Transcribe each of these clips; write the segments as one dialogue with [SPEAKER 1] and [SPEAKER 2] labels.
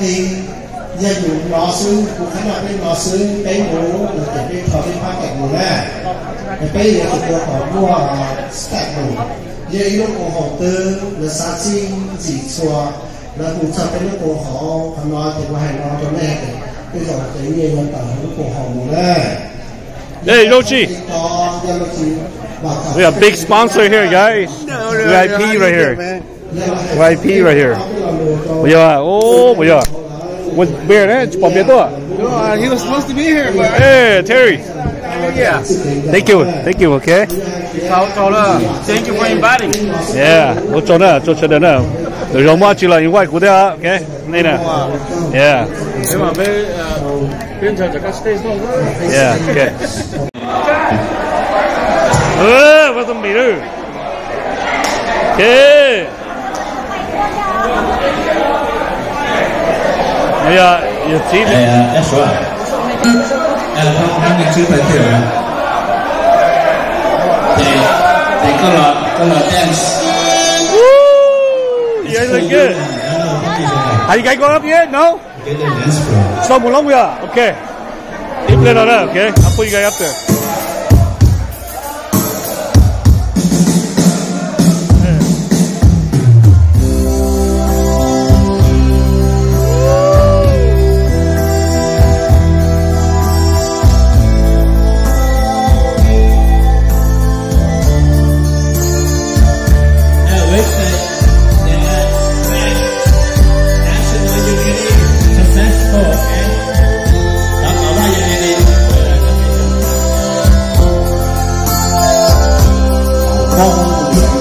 [SPEAKER 1] tiền gia dụng của cái cái mũ cái thờ cái cạnh mũ cái mua là mũ như ý lúc của họ tư là xa xin chỉ là cái lúc của họ thầm nói thì cho cái cái lúc của họ mũ
[SPEAKER 2] Hey, We have a big sponsor here, guys. No, no, VIP no, right here. VIP right here. Yeah. Oh, Moyoa. Was Bear eh? Chupapiato.
[SPEAKER 1] No, uh, he was supposed to be here,
[SPEAKER 2] but. Hey, Terry.
[SPEAKER 1] Yeah. Thank
[SPEAKER 2] you. Thank you, okay?
[SPEAKER 1] Uh, thank
[SPEAKER 3] you
[SPEAKER 1] for inviting.
[SPEAKER 2] Yeah. What's on that? What's on that? Yeah. Uh, yeah. Yeah. Men jag, jag trivs.
[SPEAKER 3] Eh, jag tror. Han vill They, they till. Det, kolla, kolla dance.
[SPEAKER 2] You guys are good. Are you guys going up yet? No?
[SPEAKER 3] Get the dance floor.
[SPEAKER 2] Stop, okay. You play on that, okay? I'll put you guys up there.
[SPEAKER 3] home.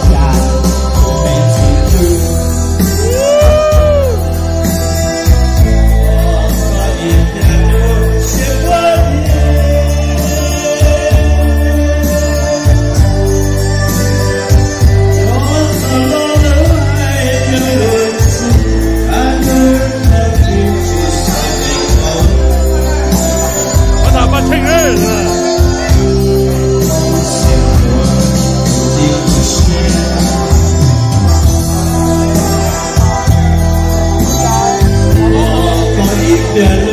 [SPEAKER 3] Yeah.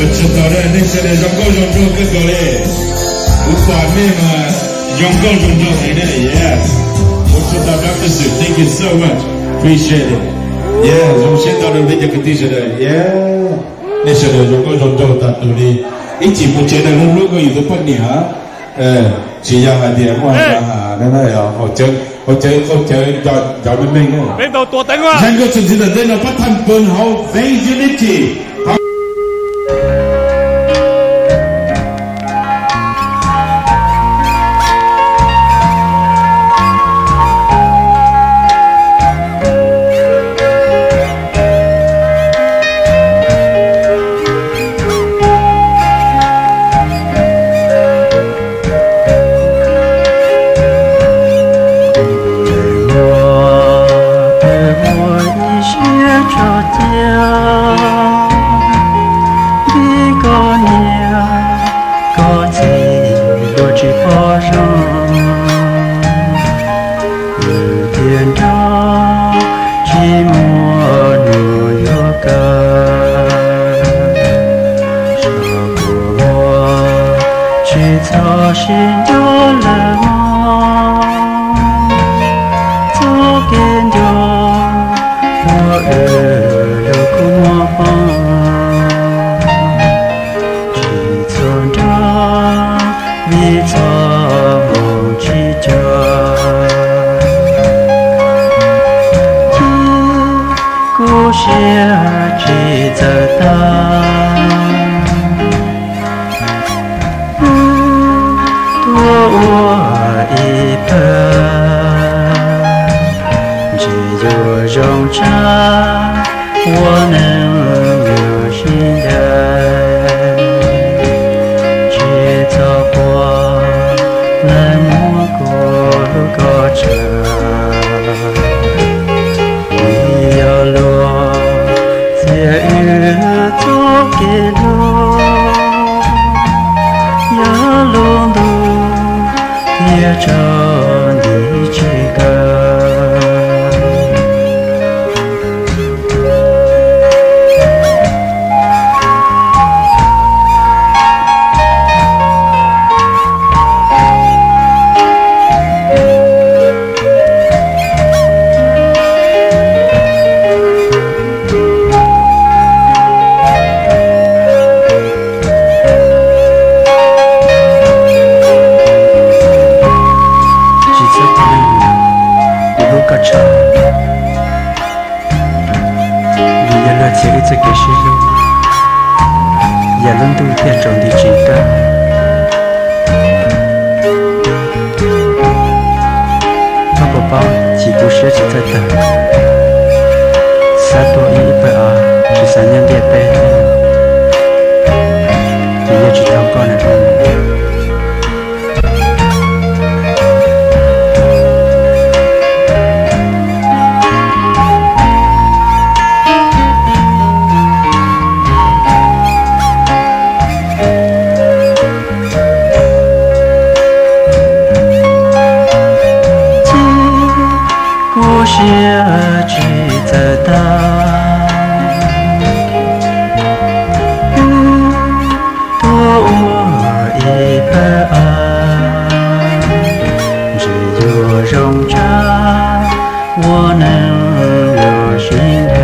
[SPEAKER 4] 어쩌다래 닉슨의 정글 정도 끝거리 웃다미 마 정글 정도 이래 yes 어쩌다 박수 thank you so much appreciate it yeah 정신 다른 데게 그디셔래 yeah 닉슨의 정글 정도 따돌이 이치 문제는 루고 이도 뻔이야 예 chỉ ra là điểm ngoài ra hả nên là họ chơi họ chơi không chơi cho cho bên mình
[SPEAKER 2] bên đầu tua tiếng hoa Hàn
[SPEAKER 4] Quốc chúng ta đây phát thanh tuần hậu Faith Unity
[SPEAKER 1] 草心着了我，草根着我儿有苦莫帮，只存着你草木只着，故事只在他。是多种茶，我能温柔心态。制造花来莫过高茶，你要落在日做给落，要落路也照。这里这个是用言论的一个整体情感这个几乎设计在这儿三朵一百二至
[SPEAKER 3] 三
[SPEAKER 1] 年的白爱，只有融
[SPEAKER 3] 洽，我能
[SPEAKER 1] 有心态，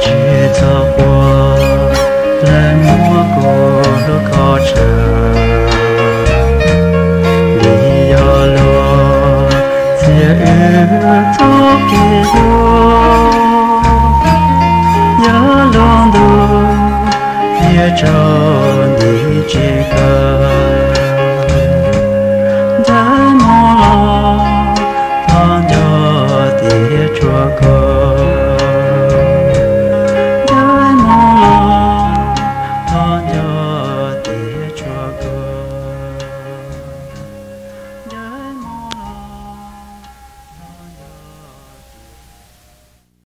[SPEAKER 1] 去走过冷漠过路口车，你要落节日走给我，要弄到别走。